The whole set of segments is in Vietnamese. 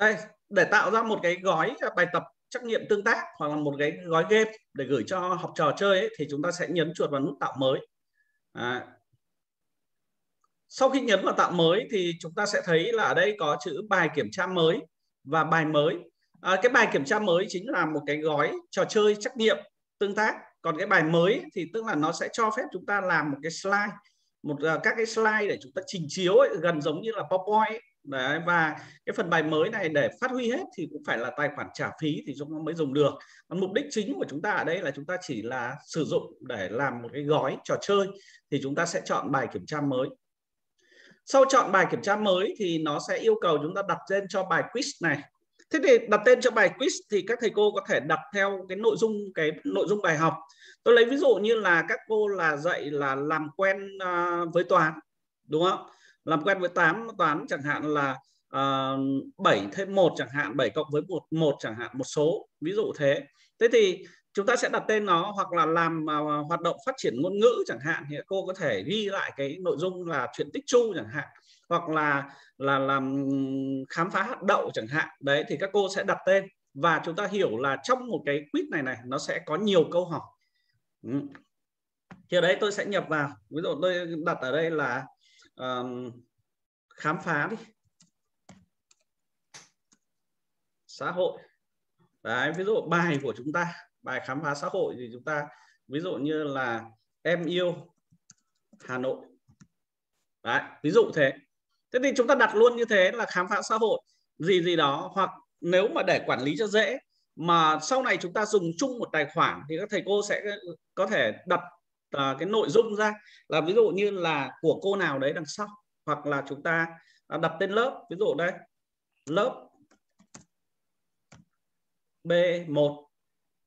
đây để tạo ra một cái gói bài tập trắc nghiệm tương tác hoặc là một cái gói game để gửi cho học trò chơi ấy, thì chúng ta sẽ nhấn chuột vào nút tạo mới à. sau khi nhấn vào tạo mới thì chúng ta sẽ thấy là ở đây có chữ bài kiểm tra mới và bài mới à, cái bài kiểm tra mới chính là một cái gói trò chơi trắc nghiệm tương tác còn cái bài mới thì tức là nó sẽ cho phép chúng ta làm một cái slide một uh, các cái slide để chúng ta trình chiếu ấy, gần giống như là PowerPoint ấy. Đấy, và cái phần bài mới này để phát huy hết thì cũng phải là tài khoản trả phí thì chúng ta mới dùng được. Còn mục đích chính của chúng ta ở đây là chúng ta chỉ là sử dụng để làm một cái gói trò chơi thì chúng ta sẽ chọn bài kiểm tra mới. Sau chọn bài kiểm tra mới thì nó sẽ yêu cầu chúng ta đặt tên cho bài quiz này. Thế thì đặt tên cho bài quiz thì các thầy cô có thể đặt theo cái nội dung cái nội dung bài học. Tôi lấy ví dụ như là các cô là dạy là làm quen à, với toán đúng không? Làm quen với 8 toán chẳng hạn là ờ, uh, 7 thêm 1 chẳng hạn 7 cộng với một một chẳng hạn một số ví dụ thế. Thế thì chúng ta sẽ đặt tên nó hoặc là làm uh, hoạt động phát triển ngôn ngữ chẳng hạn. Thì cô có thể ghi lại cái nội dung là chuyện tích chu chẳng hạn hoặc là là làm khám phá hạt đậu chẳng hạn. Đấy thì các cô sẽ đặt tên. Và chúng ta hiểu là trong một cái quiz này này nó sẽ có nhiều câu hỏi. Ừ. thì ở đây tôi sẽ nhập vào. Ví dụ tôi đặt ở đây là um, khám phá đi. Xã hội. Đấy ví dụ bài của chúng ta bài khám phá xã hội thì chúng ta ví dụ như là em yêu Hà Nội. Đấy ví dụ thế. Thế thì chúng ta đặt luôn như thế là khám phá xã hội gì gì đó hoặc nếu mà để quản lý cho dễ mà sau này chúng ta dùng chung một tài khoản thì các thầy cô sẽ có thể đặt uh, cái nội dung ra là ví dụ như là của cô nào đấy đằng sau hoặc là chúng ta à, đặt tên lớp ví dụ đây lớp B1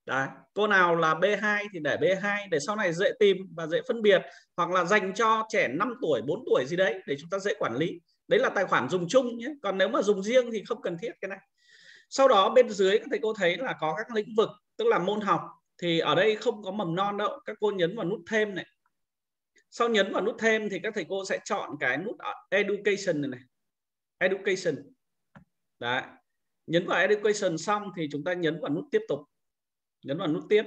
Đấy. Cô nào là B2 thì để B2 để sau này dễ tìm và dễ phân biệt hoặc là dành cho trẻ 5 tuổi, 4 tuổi gì đấy để chúng ta dễ quản lý. Đấy là tài khoản dùng chung nhé. Còn nếu mà dùng riêng thì không cần thiết cái này. Sau đó bên dưới các thầy cô thấy là có các lĩnh vực tức là môn học thì ở đây không có mầm non đâu. Các cô nhấn vào nút thêm này. Sau nhấn vào nút thêm thì các thầy cô sẽ chọn cái nút education này này. Education. Đấy. Nhấn vào education xong thì chúng ta nhấn vào nút tiếp tục nhấn vào nút tiếp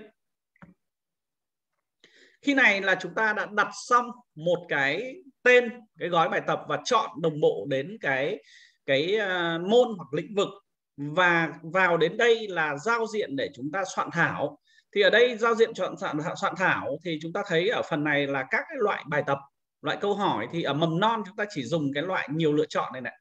khi này là chúng ta đã đặt xong một cái tên, cái gói bài tập và chọn đồng bộ đến cái cái à, môn hoặc lĩnh vực và vào đến đây là giao diện để chúng ta soạn thảo thì ở đây giao diện chọn soạn, soạn thảo thì chúng ta thấy ở phần này là các cái loại bài tập loại câu hỏi. Thì ở mầm non chúng ta chỉ dùng cái loại nhiều lựa chọn này này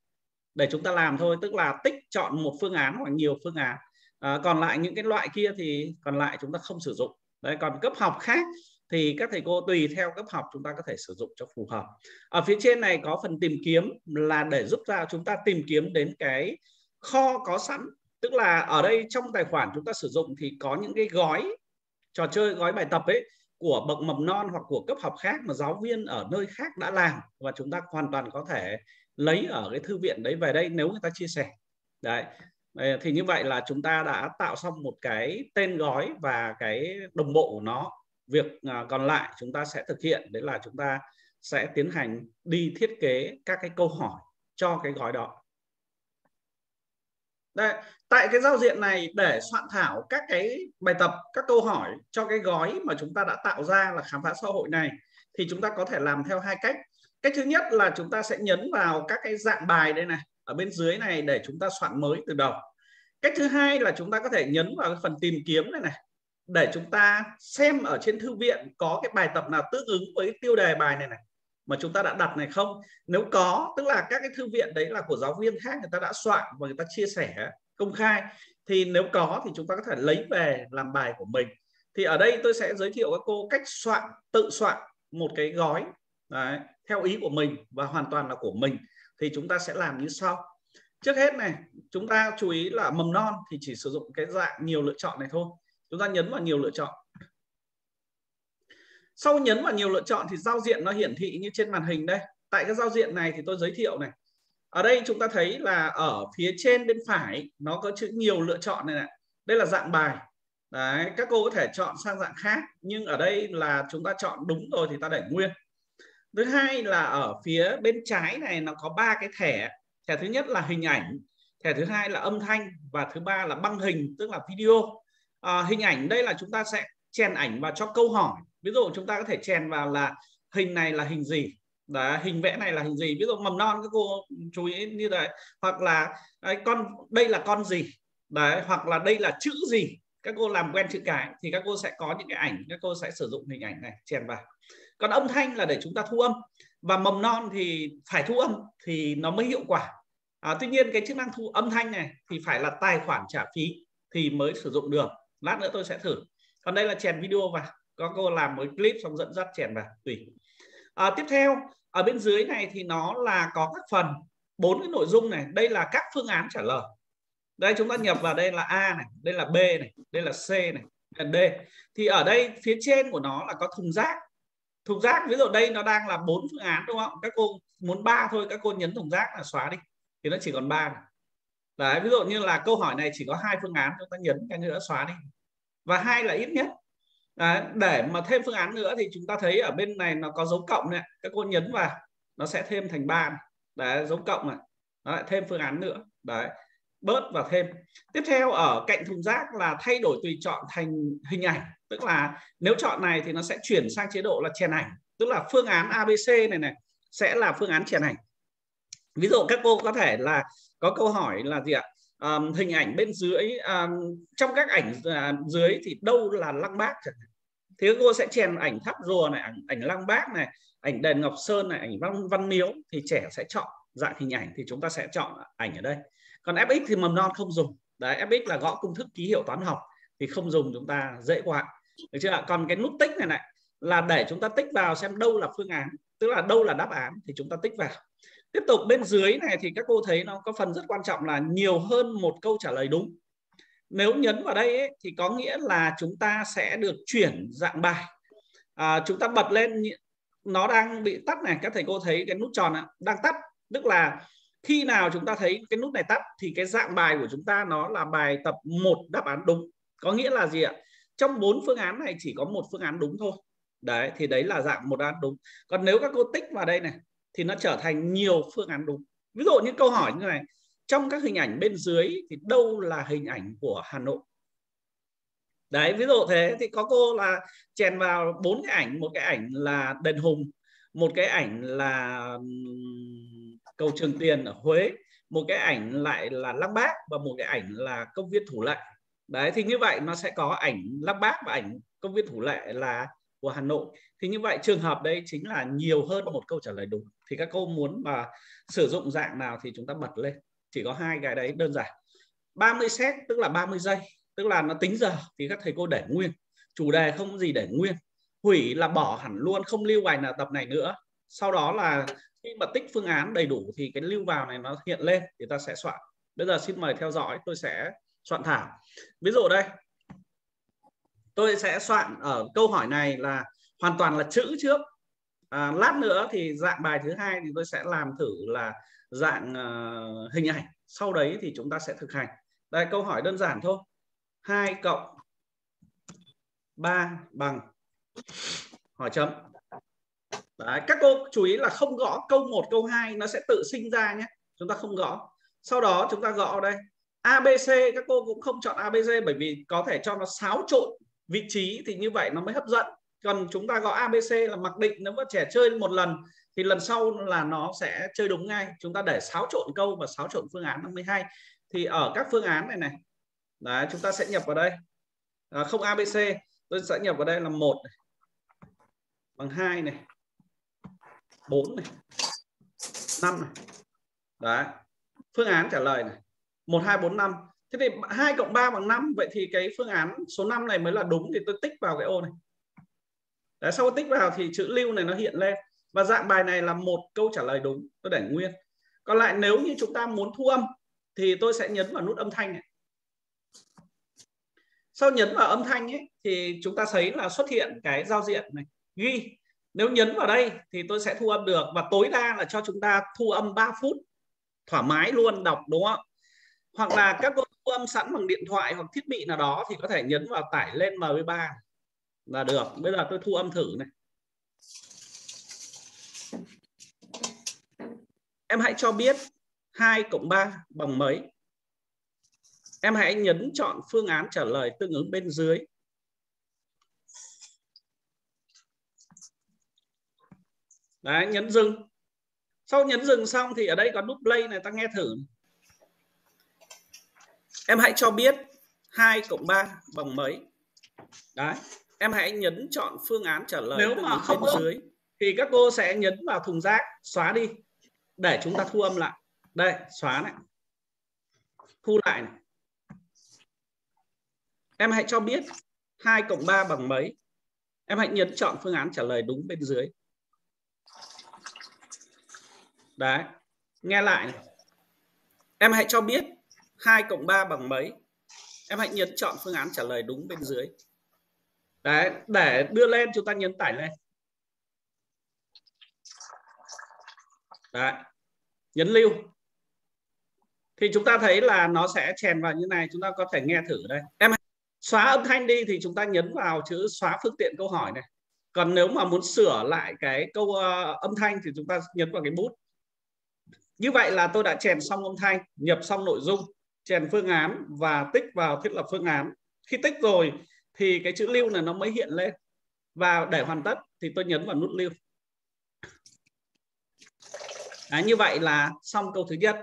để chúng ta làm thôi. Tức là tích chọn một phương án hoặc nhiều phương án. À, còn lại những cái loại kia thì còn lại chúng ta không sử dụng. Đấy còn cấp học khác thì các thầy cô tùy theo cấp học chúng ta có thể sử dụng cho phù hợp. Ở phía trên này có phần tìm kiếm là để giúp ra chúng ta tìm kiếm đến cái kho có sẵn. Tức là ở đây trong tài khoản chúng ta sử dụng thì có những cái gói trò chơi gói bài tập ấy, của bậc mầm non hoặc của cấp học khác mà giáo viên ở nơi khác đã làm và chúng ta hoàn toàn có thể lấy ở cái thư viện đấy về đây nếu người ta chia sẻ. Đấy thì như vậy là chúng ta đã tạo xong một cái tên gói và cái đồng bộ của nó. Việc à, còn lại chúng ta sẽ thực hiện, đấy là chúng ta sẽ tiến hành đi thiết kế các cái câu hỏi cho cái gói đó đây, tại cái giao diện này để soạn thảo các cái bài tập các câu hỏi cho cái gói mà chúng ta đã tạo ra là khám phá xã hội này thì chúng ta có thể làm theo hai cách. Cách thứ nhất là chúng ta sẽ nhấn vào các cái dạng bài đây này ở bên dưới này để chúng ta soạn mới từ đầu. Cách thứ hai là chúng ta có thể nhấn vào cái phần tìm kiếm này này để chúng ta xem ở trên thư viện có cái bài tập nào tương ứng với cái tiêu đề bài này này mà chúng ta đã đặt này không? Nếu có tức là các cái thư viện đấy là của giáo viên khác người ta đã soạn và người ta chia sẻ công khai. Thì nếu có thì chúng ta có thể lấy về làm bài của mình. Thì ở đây tôi sẽ giới thiệu các cô cách soạn tự soạn một cái gói đấy, theo ý của mình và hoàn toàn là của mình. Thì chúng ta sẽ làm như sau. Trước hết này chúng ta chú ý là mầm non thì chỉ sử dụng cái dạng nhiều lựa chọn này thôi. Chúng ta nhấn vào nhiều lựa chọn sau nhấn vào nhiều lựa chọn thì giao diện nó hiển thị như trên màn hình đây. Tại cái giao diện này thì tôi giới thiệu này. Ở đây chúng ta thấy là ở phía trên bên phải nó có chữ nhiều lựa chọn này này. Đây là dạng bài. Đấy, các cô có thể chọn sang dạng khác nhưng ở đây là chúng ta chọn đúng rồi thì ta để nguyên. Thứ hai là ở phía bên trái này nó có ba cái thẻ. Thẻ thứ nhất là hình ảnh thẻ thứ hai là âm thanh và thứ ba là băng hình tức là video. À, hình ảnh đây là chúng ta sẽ chèn ảnh vào cho câu hỏi ví dụ chúng ta có thể chèn vào là hình này là hình gì? Đấy, hình vẽ này là hình gì? Ví dụ mầm non các cô chú ý như vậy hoặc là đấy, con đây là con gì? Đấy hoặc là đây là chữ gì? Các cô làm quen chữ cái thì các cô sẽ có những cái ảnh. Các cô sẽ sử dụng hình ảnh này chèn vào. Còn âm thanh là để chúng ta thu âm. Và mầm non thì phải thu âm thì nó mới hiệu quả. À, tuy nhiên cái chức năng thu âm thanh này thì phải là tài khoản trả phí thì mới sử dụng được. Lát nữa tôi sẽ thử. Còn đây là chèn video vào có cô làm một clip xong dẫn dắt chèn vào tùy. À, tiếp theo ở bên dưới này thì nó là có các phần bốn cái nội dung này. Đây là các phương án trả lời. Đây chúng ta nhập vào đây là a này đây là b này đây là c này đây là d. Thì ở đây phía trên của nó là có thùng rác. Thùng rác ví dụ đây nó đang là bốn phương án đúng không? Các cô muốn ba thôi các cô nhấn thùng rác là xóa đi. Thì nó chỉ còn ba đấy ví dụ như là câu hỏi này chỉ có hai phương án chúng ta nhấn cái nữa xóa đi. Và hai là ít nhất. Đấy, để mà thêm phương án nữa thì chúng ta thấy ở bên này nó có dấu cộng này các cô nhấn vào nó sẽ thêm thành ba đấy dấu cộng này. Lại thêm phương án nữa. Đấy bớt và thêm. Tiếp theo ở cạnh thùng rác là thay đổi tùy chọn thành hình ảnh. Tức là nếu chọn này thì nó sẽ chuyển sang chế độ là chèn ảnh. Tức là phương án ABC này này sẽ là phương án chèn ảnh. Ví dụ các cô có thể là có câu hỏi là gì ạ? Um, hình ảnh bên dưới um, trong các ảnh uh, dưới thì đâu là lăng bác chẳng hạn. Thì cô sẽ chèn ảnh tháp rùa này ảnh, ảnh lăng bác này ảnh đền ngọc sơn này ảnh văn văn miếu thì trẻ sẽ chọn dạng hình ảnh thì chúng ta sẽ chọn ảnh ở đây. Còn fx thì mầm non không dùng. Đấy fx là gõ công thức ký hiệu toán học thì không dùng chúng ta dễ quá. Được chưa còn cái nút tích này này là để chúng ta tích vào xem đâu là phương án tức là đâu là đáp án thì chúng ta tích vào tiếp tục bên dưới này thì các cô thấy nó có phần rất quan trọng là nhiều hơn một câu trả lời đúng. Nếu nhấn vào đây ấy, thì có nghĩa là chúng ta sẽ được chuyển dạng bài. À, chúng ta bật lên nó đang bị tắt này. Các thầy cô thấy cái nút tròn này, đang tắt. Tức là khi nào chúng ta thấy cái nút này tắt thì cái dạng bài của chúng ta nó là bài tập một đáp án đúng. Có nghĩa là gì ạ? Trong bốn phương án này chỉ có một phương án đúng thôi. Đấy thì đấy là dạng một đáp án đúng. Còn nếu các cô tích vào đây này thì nó trở thành nhiều phương án đúng. Ví dụ như câu hỏi như này, trong các hình ảnh bên dưới thì đâu là hình ảnh của Hà Nội? Đấy, ví dụ thế, thì có cô là chèn vào bốn cái ảnh, một cái ảnh là đền hùng, một cái ảnh là cầu trường tiền ở huế, một cái ảnh lại là lăng bác và một cái ảnh là công viên thủ lệ. Đấy, thì như vậy nó sẽ có ảnh lăng bác và ảnh công viên thủ lệ là của hà nội. Thì như vậy trường hợp đây chính là nhiều hơn một câu trả lời đúng thì các cô muốn mà sử dụng dạng nào thì chúng ta bật lên. Chỉ có hai cái đấy đơn giản. 30 set, tức là 30 giây, tức là nó tính giờ thì các thầy cô để nguyên. Chủ đề không gì để nguyên. Hủy là bỏ hẳn luôn, không lưu bài nào tập này nữa. Sau đó là khi mà tích phương án đầy đủ thì cái lưu vào này nó hiện lên, thì ta sẽ soạn. Bây giờ xin mời theo dõi, tôi sẽ soạn thảo. Ví dụ đây. Tôi sẽ soạn ở câu hỏi này là hoàn toàn là chữ trước à, lát nữa thì dạng bài thứ hai thì tôi sẽ làm thử là dạng uh, hình ảnh sau đấy thì chúng ta sẽ thực hành đây câu hỏi đơn giản thôi 2 cộng 3 bằng hỏi chấm Đấy, các cô chú ý là không gõ câu 1, câu 2 nó sẽ tự sinh ra nhé. Chúng ta không gõ. Sau đó chúng ta gõ đây. ABC các cô cũng không chọn ABC bởi vì có thể cho nó xáo trộn vị trí thì như vậy nó mới hấp dẫn. Còn chúng ta gõ ABC là mặc định nếu mà trẻ chơi một lần thì lần sau là nó sẽ chơi đúng ngay. Chúng ta để xáo trộn câu và xáo trộn phương án nó mới hay. Thì ở các phương án này này. Đấy, chúng ta sẽ nhập vào đây. À, không ABC, tôi sẽ nhập vào đây là một này. Bằng 2 này 4 này 5 này đấy phương án trả lời này 1 2 4 5 thế thì 2 cộng 3 bằng 5 vậy thì cái phương án số 5 này mới là đúng thì tôi tích vào cái ô này đấy, sau tích vào thì chữ lưu này nó hiện lên. Và dạng bài này là một câu trả lời đúng tôi để nguyên. Còn lại nếu như chúng ta muốn thu âm thì tôi sẽ nhấn vào nút âm thanh này. Sau nhấn vào âm thanh ấy, thì chúng ta thấy là xuất hiện cái giao diện này ghi. Nếu nhấn vào đây thì tôi sẽ thu âm được. Và tối đa là cho chúng ta thu âm 3 phút thoải mái luôn đọc đúng không? Hoặc là các cô thu âm sẵn bằng điện thoại hoặc thiết bị nào đó thì có thể nhấn vào tải lên MP3 là được. Bây giờ tôi thu âm thử này. Em hãy cho biết 2 cộng 3 bằng mấy? Em hãy nhấn chọn phương án trả lời tương ứng bên dưới. Đấy, nhấn dừng. Sau nhấn dừng xong thì ở đây có nút play này, ta nghe thử. Em hãy cho biết 2 cộng 3 bằng mấy? Đấy em hãy nhấn chọn phương án trả lời nếu mà không bên dưới. thì các cô sẽ nhấn vào thùng rác xóa đi. Để chúng ta thu âm lại. Đây xóa này. Thu lại này. em hãy cho biết 2 cộng 3 bằng mấy? Em hãy nhấn chọn phương án trả lời đúng bên dưới. Đấy nghe lại này. em hãy cho biết 2 cộng 3 bằng mấy? Em hãy nhấn chọn phương án trả lời đúng bên dưới đấy để đưa lên chúng ta nhấn tải lên. Đấy nhấn lưu. Thì chúng ta thấy là nó sẽ chèn vào như này chúng ta có thể nghe thử đây. Em xóa âm thanh đi thì chúng ta nhấn vào chữ xóa phương tiện câu hỏi này. Còn nếu mà muốn sửa lại cái câu uh, âm thanh thì chúng ta nhấn vào cái bút. Như vậy là tôi đã chèn xong âm thanh nhập xong nội dung chèn phương án và tích vào thiết lập phương án. Khi tích rồi thì cái chữ lưu là nó mới hiện lên. Và để hoàn tất thì tôi nhấn vào nút lưu. Đấy, như vậy là xong câu thứ nhất.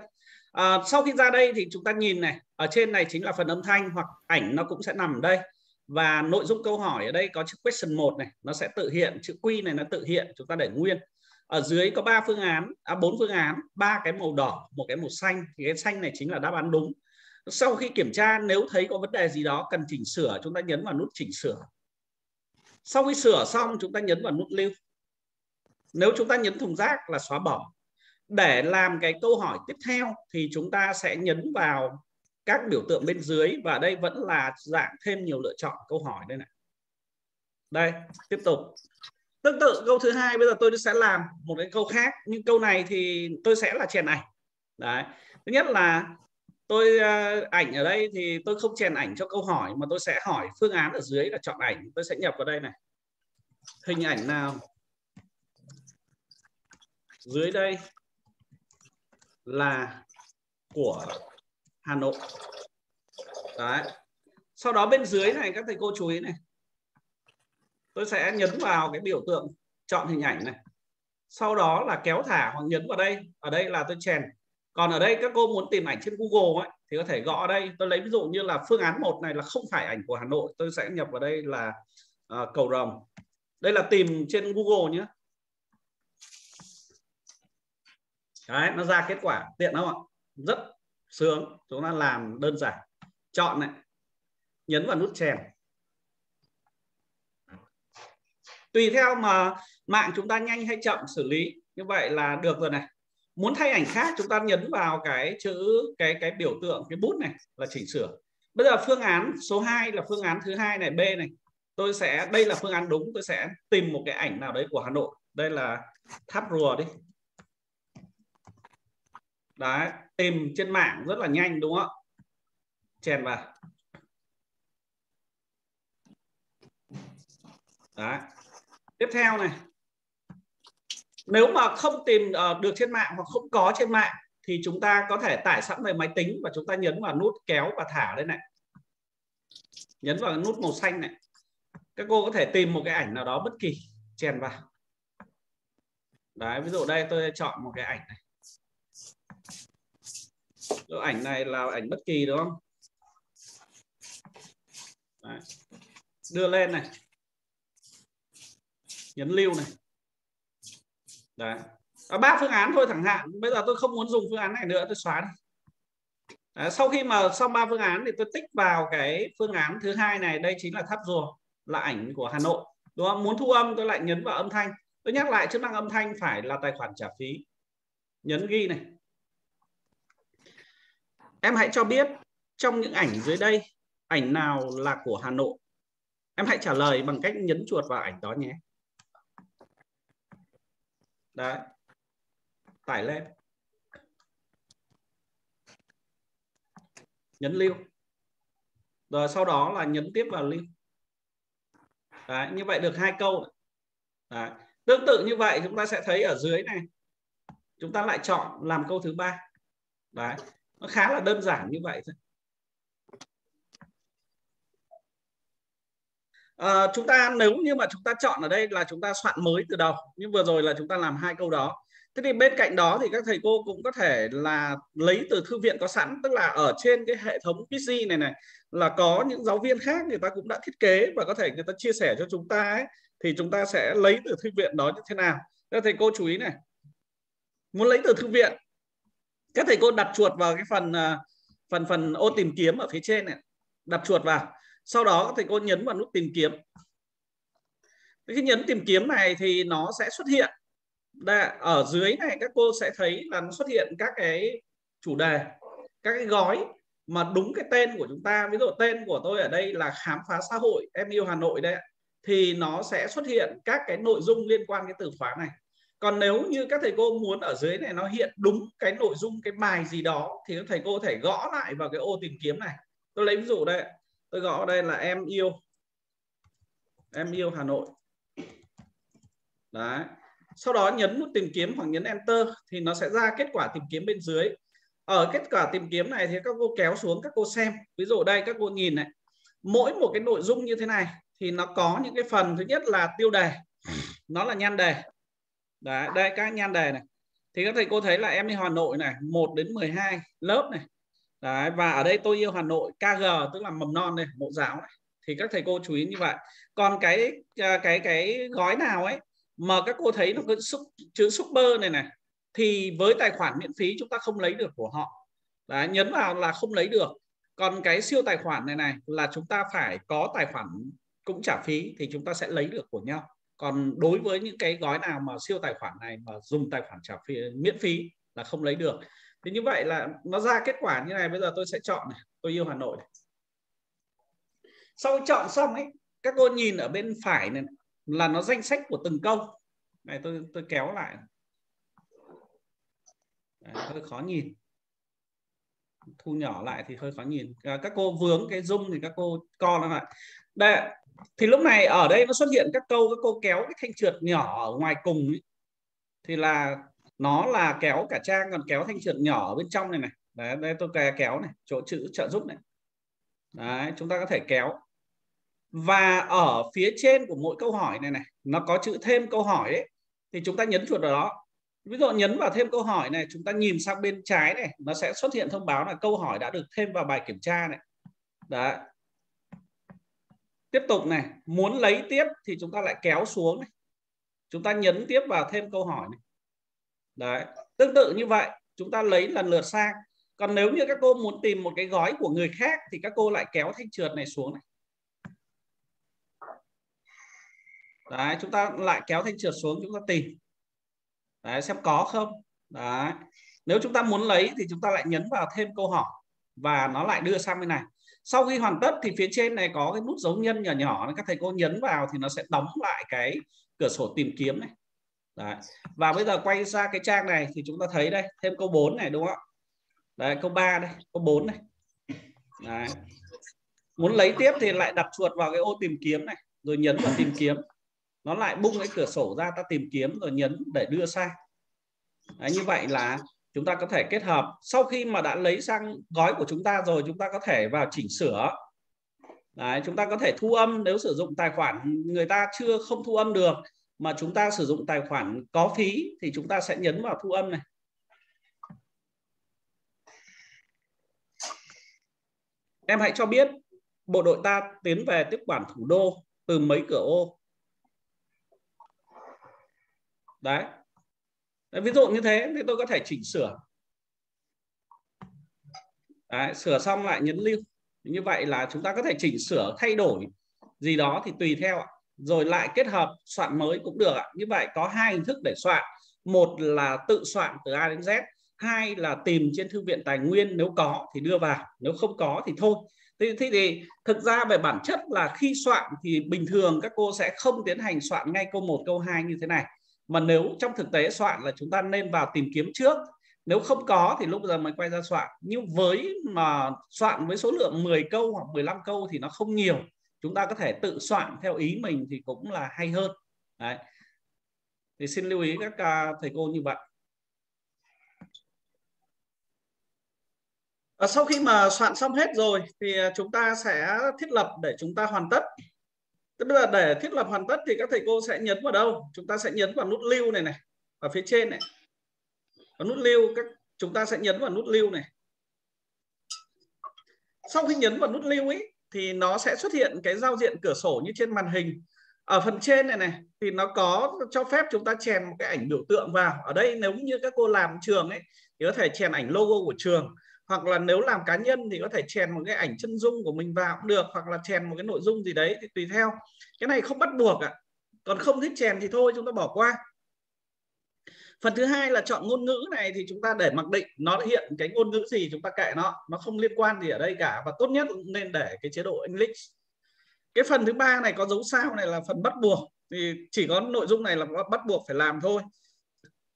À, sau khi ra đây thì chúng ta nhìn này ở trên này chính là phần âm thanh hoặc ảnh nó cũng sẽ nằm ở đây. Và nội dung câu hỏi ở đây có chữ question 1 này nó sẽ tự hiện chữ quy này nó tự hiện chúng ta để nguyên. Ở dưới có ba phương án à bốn phương án ba cái màu đỏ một cái màu xanh. Thì cái xanh này chính là đáp án đúng sau khi kiểm tra, nếu thấy có vấn đề gì đó, cần chỉnh sửa, chúng ta nhấn vào nút chỉnh sửa. Sau khi sửa xong, chúng ta nhấn vào nút lưu. Nếu chúng ta nhấn thùng rác là xóa bỏ. Để làm cái câu hỏi tiếp theo thì chúng ta sẽ nhấn vào các biểu tượng bên dưới và đây vẫn là dạng thêm nhiều lựa chọn câu hỏi đây này. Đây, tiếp tục. Tương tự, câu thứ hai, bây giờ tôi sẽ làm một cái câu khác. Nhưng câu này thì tôi sẽ là chèn ảnh. Đấy. Thứ nhất là tôi uh, ảnh ở đây thì tôi không chèn ảnh cho câu hỏi mà tôi sẽ hỏi phương án ở dưới là chọn ảnh. Tôi sẽ nhập vào đây này. Hình ảnh nào? Dưới đây là của Hà Nội. Đấy. Sau đó bên dưới này các thầy cô chú ý này. Tôi sẽ nhấn vào cái biểu tượng chọn hình ảnh này. Sau đó là kéo thả hoặc nhấn vào đây. Ở đây là tôi chèn còn ở đây các cô muốn tìm ảnh trên Google ấy thì có thể gõ ở đây. Tôi lấy ví dụ như là phương án một này là không phải ảnh của Hà Nội. Tôi sẽ nhập vào đây là uh, cầu rồng. Đây là tìm trên Google nhé. Đấy nó ra kết quả. Tiện không ạ? Rất sướng. Chúng ta làm đơn giản. Chọn này. Nhấn vào nút chèn. Tùy theo mà mạng chúng ta nhanh hay chậm xử lý. Như vậy là được rồi này muốn thay ảnh khác, chúng ta nhấn vào cái chữ, cái cái biểu tượng, cái bút này là chỉnh sửa. Bây giờ phương án số 2 là phương án thứ hai này, B này. Tôi sẽ, đây là phương án đúng, tôi sẽ tìm một cái ảnh nào đấy của Hà Nội. Đây là tháp rùa đi. Đấy, tìm trên mạng rất là nhanh, đúng không chèn vào. Đấy. Tiếp theo này nếu mà không tìm uh, được trên mạng hoặc không có trên mạng thì chúng ta có thể tải sẵn về máy tính và chúng ta nhấn vào nút kéo và thả lên này. Nhấn vào nút màu xanh này. Các cô có thể tìm một cái ảnh nào đó bất kỳ chèn vào. Đấy ví dụ đây tôi chọn một cái ảnh này. Cái ảnh này là ảnh bất kỳ đúng không? Đấy. đưa lên này. Nhấn lưu này đấy. Ba phương án thôi thẳng hạn. Bây giờ tôi không muốn dùng phương án này nữa tôi xóa đi. Đấy, sau khi mà xong ba phương án thì tôi tích vào cái phương án thứ hai này. Đây chính là tháp rùa là ảnh của Hà Nội. Đúng không? Muốn thu âm tôi lại nhấn vào âm thanh. Tôi nhắc lại chức năng âm thanh phải là tài khoản trả phí. Nhấn ghi này. Em hãy cho biết trong những ảnh dưới đây ảnh nào là của Hà Nội? Em hãy trả lời bằng cách nhấn chuột vào ảnh đó nhé đấy. Tải lên. Nhấn lưu. Rồi sau đó là nhấn tiếp vào lưu. Đấy, như vậy được hai câu. Đấy. tương tự như vậy chúng ta sẽ thấy ở dưới này. Chúng ta lại chọn làm câu thứ ba. Đấy. Nó khá là đơn giản như vậy thôi. À, chúng ta nếu như mà chúng ta chọn ở đây là chúng ta soạn mới từ đầu nhưng vừa rồi là chúng ta làm hai câu đó. Thế thì bên cạnh đó thì các thầy cô cũng có thể là lấy từ thư viện có sẵn tức là ở trên cái hệ thống PC này này là có những giáo viên khác người ta cũng đã thiết kế và có thể người ta chia sẻ cho chúng ta ấy thì chúng ta sẽ lấy từ thư viện đó như thế nào? Các thầy cô chú ý này. Muốn lấy từ thư viện các thầy cô đặt chuột vào cái phần à, phần phần ô tìm kiếm ở phía trên này. Đặt chuột vào sau đó các thầy cô nhấn vào nút tìm kiếm. Khi nhấn tìm kiếm này thì nó sẽ xuất hiện. Đây, ở dưới này các cô sẽ thấy là nó xuất hiện các cái chủ đề các cái gói mà đúng cái tên của chúng ta. Ví dụ tên của tôi ở đây là khám phá xã hội em yêu Hà Nội đây thì nó sẽ xuất hiện các cái nội dung liên quan cái từ khóa này. Còn nếu như các thầy cô muốn ở dưới này nó hiện đúng cái nội dung cái bài gì đó thì các thầy cô có thể gõ lại vào cái ô tìm kiếm này. Tôi lấy ví dụ đây tôi gõ đây là em yêu. Em yêu Hà Nội. Đấy. Sau đó nhấn nút tìm kiếm hoặc nhấn enter thì nó sẽ ra kết quả tìm kiếm bên dưới. Ở kết quả tìm kiếm này thì các cô kéo xuống các cô xem. Ví dụ đây các cô nhìn này. Mỗi một cái nội dung như thế này thì nó có những cái phần thứ nhất là tiêu đề. Nó là nhan đề. Đấy, đây các nhan đề này. Thì các thầy cô thấy là em đi Hà Nội này 1 đến 12 lớp này. Đấy, và ở đây tôi yêu Hà Nội KG tức là mầm non này mẫu giáo này. Thì các thầy cô chú ý như vậy. Còn cái à, cái cái gói nào ấy mà các cô thấy nó có xúc, chữ super này này thì với tài khoản miễn phí chúng ta không lấy được của họ. Đấy, nhấn vào là không lấy được. Còn cái siêu tài khoản này này là chúng ta phải có tài khoản cũng trả phí thì chúng ta sẽ lấy được của nhau. Còn đối với những cái gói nào mà siêu tài khoản này mà dùng tài khoản trả phí miễn phí là không lấy được thì như vậy là nó ra kết quả như này bây giờ tôi sẽ chọn này tôi yêu Hà Nội này. sau chọn xong ấy các cô nhìn ở bên phải này là nó danh sách của từng câu. Này tôi tôi kéo lại. Đấy, hơi khó nhìn. Thu nhỏ lại thì hơi khó nhìn. À, các cô vướng cái zoom thì các cô co nó lại. Đây thì lúc này ở đây nó xuất hiện các câu các cô kéo cái thanh trượt nhỏ ở ngoài cùng ấy, thì là nó là kéo cả trang, còn kéo thanh trượt nhỏ ở bên trong này này. Đấy, đây tôi kéo này, chỗ chữ trợ giúp này. Đấy, chúng ta có thể kéo. Và ở phía trên của mỗi câu hỏi này này, nó có chữ thêm câu hỏi ấy, thì chúng ta nhấn chuột vào đó. Ví dụ nhấn vào thêm câu hỏi này, chúng ta nhìn sang bên trái này, nó sẽ xuất hiện thông báo là câu hỏi đã được thêm vào bài kiểm tra này. Đấy. Tiếp tục này, muốn lấy tiếp thì chúng ta lại kéo xuống này. Chúng ta nhấn tiếp vào thêm câu hỏi này đấy, tương tự như vậy, chúng ta lấy lần lượt sang. Còn nếu như các cô muốn tìm một cái gói của người khác thì các cô lại kéo thanh trượt này xuống này. Đấy, chúng ta lại kéo thanh trượt xuống, chúng ta tìm. Đấy, xem có không? Đấy, nếu chúng ta muốn lấy thì chúng ta lại nhấn vào thêm câu hỏi và nó lại đưa sang bên này. Sau khi hoàn tất thì phía trên này có cái nút dấu nhân nhỏ nhỏ các thầy cô nhấn vào thì nó sẽ đóng lại cái cửa sổ tìm kiếm này. Đấy. và bây giờ quay sang cái trang này thì chúng ta thấy đây thêm câu 4 này đúng không ạ? Đấy câu 3 đây câu 4 này. Đấy. muốn lấy tiếp thì lại đặt chuột vào cái ô tìm kiếm này rồi nhấn vào tìm kiếm. Nó lại bung cái cửa sổ ra ta tìm kiếm rồi nhấn để đưa sang. Đấy, như vậy là chúng ta có thể kết hợp. Sau khi mà đã lấy sang gói của chúng ta rồi chúng ta có thể vào chỉnh sửa. Đấy, chúng ta có thể thu âm. Nếu sử dụng tài khoản người ta chưa không thu âm được mà chúng ta sử dụng tài khoản có phí thì chúng ta sẽ nhấn vào thu âm này. Em hãy cho biết bộ đội ta tiến về tiếp quản thủ đô từ mấy cửa ô? Đấy. Đấy, ví dụ như thế thì tôi có thể chỉnh sửa. Đấy, sửa xong lại nhấn lưu. Như vậy là chúng ta có thể chỉnh sửa thay đổi gì đó thì tùy theo ạ rồi lại kết hợp soạn mới cũng được ạ. Như vậy có hai hình thức để soạn. Một là tự soạn từ A đến Z hai là tìm trên thư viện tài nguyên nếu có thì đưa vào nếu không có thì thôi. Thì, thì, thì thực ra về bản chất là khi soạn thì bình thường các cô sẽ không tiến hành soạn ngay câu 1 câu 2 như thế này. Mà nếu trong thực tế soạn là chúng ta nên vào tìm kiếm trước. Nếu không có thì lúc giờ mới quay ra soạn. Nhưng với mà soạn với số lượng 10 câu hoặc 15 câu thì nó không nhiều chúng ta có thể tự soạn theo ý mình thì cũng là hay hơn Đấy. thì xin lưu ý các à, thầy cô như vậy à, sau khi mà soạn xong hết rồi thì à, chúng ta sẽ thiết lập để chúng ta hoàn tất tức là để thiết lập hoàn tất thì các thầy cô sẽ nhấn vào đâu? Chúng ta sẽ nhấn vào nút lưu này này ở phía trên này. Ở nút lưu các chúng ta sẽ nhấn vào nút lưu này. Sau khi nhấn vào nút lưu ấy thì nó sẽ xuất hiện cái giao diện cửa sổ như trên màn hình. Ở phần trên này này, thì nó có cho phép chúng ta chèn một cái ảnh biểu tượng vào. Ở đây nếu như các cô làm trường ấy, thì có thể chèn ảnh logo của trường hoặc là nếu làm cá nhân thì có thể chèn một cái ảnh chân dung của mình vào cũng được, hoặc là chèn một cái nội dung gì đấy thì tùy theo cái này không bắt buộc ạ à. còn không thích chèn thì thôi, chúng ta bỏ qua phần thứ hai là chọn ngôn ngữ này thì chúng ta để mặc định nó hiện cái ngôn ngữ gì chúng ta kệ nó. Nó không liên quan gì ở đây cả. Và tốt nhất nên để cái chế độ English. Cái phần thứ ba này có dấu sao này là phần bắt buộc. Thì chỉ có nội dung này là bắt buộc phải làm thôi.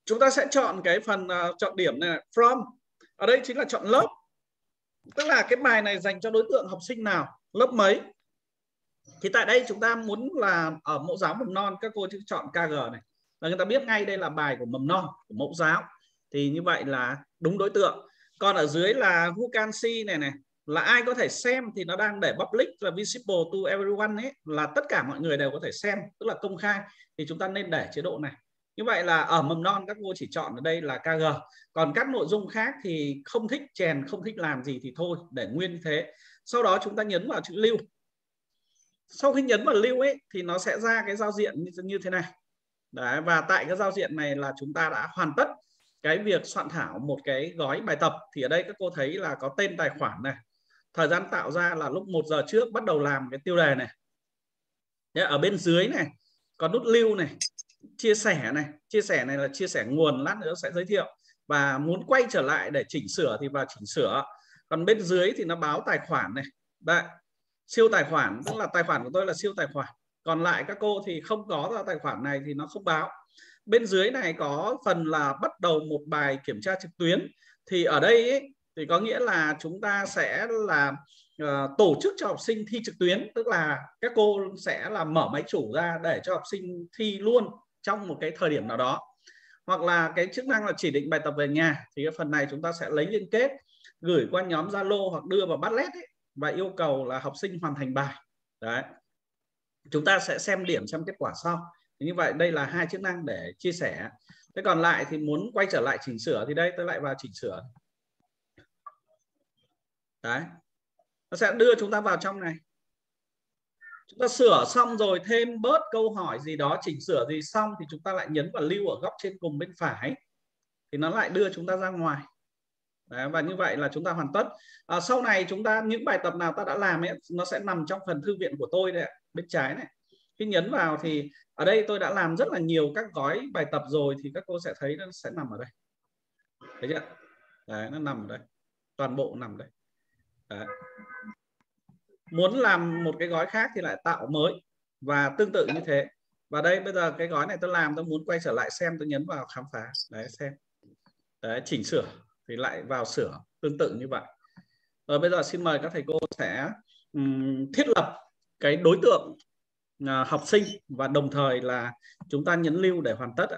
Chúng ta sẽ chọn cái phần uh, chọn điểm này from. Ở đây chính là chọn lớp. Tức là cái bài này dành cho đối tượng học sinh nào? Lớp mấy? Thì tại đây chúng ta muốn là ở mẫu giáo mầm non các cô chọn KG này là người ta biết ngay đây là bài của mầm non của mẫu giáo. Thì như vậy là đúng đối tượng. Còn ở dưới là who can see này này là ai có thể xem thì nó đang để public và visible to everyone ấy là tất cả mọi người đều có thể xem tức là công khai. Thì chúng ta nên để chế độ này. Như vậy là ở mầm non các cô chỉ chọn ở đây là KG còn các nội dung khác thì không thích chèn không thích làm gì thì thôi để nguyên như thế. Sau đó chúng ta nhấn vào chữ lưu. Sau khi nhấn vào lưu ấy thì nó sẽ ra cái giao diện như, như thế này. Đấy, và tại cái giao diện này là chúng ta đã hoàn tất cái việc soạn thảo một cái gói bài tập. Thì ở đây các cô thấy là có tên tài khoản này. Thời gian tạo ra là lúc 1 giờ trước bắt đầu làm cái tiêu đề này. Đấy, ở bên dưới này có nút lưu này chia sẻ này. Chia sẻ này là chia sẻ nguồn lát nữa sẽ giới thiệu. Và muốn quay trở lại để chỉnh sửa thì vào chỉnh sửa. Còn bên dưới thì nó báo tài khoản này. Đấy siêu tài khoản tức là tài khoản của tôi là siêu tài khoản còn lại các cô thì không có ra tài khoản này thì nó không báo. Bên dưới này có phần là bắt đầu một bài kiểm tra trực tuyến. Thì ở đây ấy, thì có nghĩa là chúng ta sẽ là uh, tổ chức cho học sinh thi trực tuyến. Tức là các cô sẽ là mở máy chủ ra để cho học sinh thi luôn trong một cái thời điểm nào đó. Hoặc là cái chức năng là chỉ định bài tập về nhà. Thì cái phần này chúng ta sẽ lấy liên kết gửi qua nhóm Zalo hoặc đưa vào Padlet ấy, và yêu cầu là học sinh hoàn thành bài. Đấy chúng ta sẽ xem điểm xem kết quả sau. Như vậy đây là hai chức năng để chia sẻ. Thế còn lại thì muốn quay trở lại chỉnh sửa thì đây tôi lại vào chỉnh sửa. Đấy. Nó sẽ đưa chúng ta vào trong này. Chúng ta sửa xong rồi thêm bớt câu hỏi gì đó chỉnh sửa gì xong thì chúng ta lại nhấn vào lưu ở góc trên cùng bên phải. Thì nó lại đưa chúng ta ra ngoài. Đấy, và như vậy là chúng ta hoàn tất. À, sau này chúng ta những bài tập nào ta đã làm ấy nó sẽ nằm trong phần thư viện của tôi đây bên trái này. Khi nhấn vào thì ở đây tôi đã làm rất là nhiều các gói bài tập rồi thì các cô sẽ thấy nó sẽ nằm ở đây. Thấy chưa? Đấy nó nằm ở đây. Toàn bộ nằm đây. Đấy. Muốn làm một cái gói khác thì lại tạo mới và tương tự như thế. Và đây bây giờ cái gói này tôi làm tôi muốn quay trở lại xem tôi nhấn vào khám phá. Đấy xem. Đấy chỉnh sửa thì lại vào sửa tương tự như vậy. Rồi bây giờ xin mời các thầy cô sẽ um, thiết lập cái đối tượng à, học sinh và đồng thời là chúng ta nhấn lưu để hoàn tất ạ.